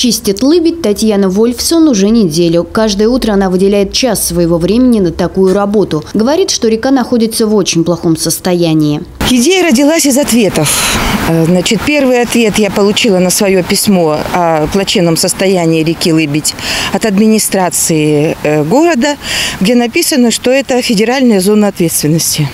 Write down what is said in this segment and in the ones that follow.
Чистит лыбедь Татьяна Вольфсон уже неделю. Каждое утро она выделяет час своего времени на такую работу. Говорит, что река находится в очень плохом состоянии. Идея родилась из ответов. Э, Значит, первый ответ я получила на свое письмо о плачевном состоянии реки Лыбедь от администрации э, города, где написано, что это федеральная зона ответственности.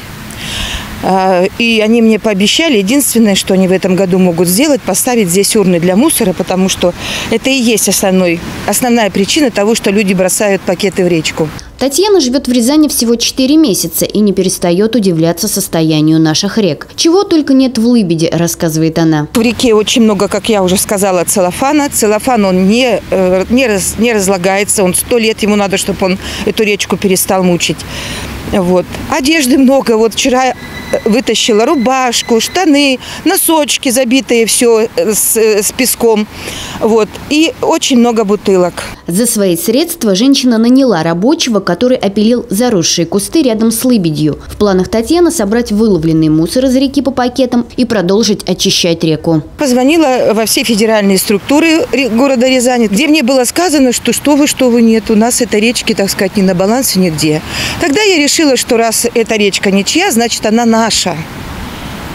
А, И они мне пообещали, единственное, что они в этом году могут сделать, поставить здесь урны для мусора, потому что это и есть основной, основная причина того, что люди бросают пакеты в речку. Татьяна живет в Рязани всего 4 месяца и не перестает удивляться состоянию наших рек. Чего только нет в Лыбеде, рассказывает она. В реке очень много, как я уже сказала, целлофана. Целлофан, он не, э, не, раз- не разлагается, он сто лет, ему надо, чтобы он эту речку перестал мучить. Вот. Одежды много. Вот вчера вытащила рубашку, штаны, носочки забитые все с, э, с песком. Вот. И очень много бутылок. За свои средства женщина наняла рабочего, который опилил заросшие кусты рядом с лыбедью. В планах Татьяны собрать выловленный мусор из реки по пакетам и продолжить очищать реку. Позвонила во все федеральные структуры города Рязани, где мне было сказано, что что вы, что вы, нет, у нас этой речки, так сказать, не на балансе нигде. Тогда я решила, что раз эта речка ничья, значит, она наша.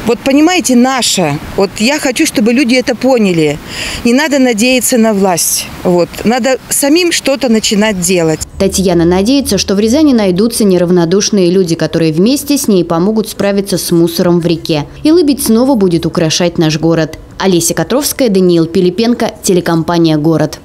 Вот понимаете, наша. Вот я хочу, чтобы люди это поняли. Не надо надеяться на власть. Вот. Надо самим что-то начинать делать. Татьяна надеется, что в Рязани найдутся неравнодушные люди, которые вместе с ней помогут справиться с мусором в реке. И Лыбедь снова будет украшать наш город. Олеся Котровская, Даниил Пилипенко, телекомпания «Город».